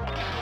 Bye.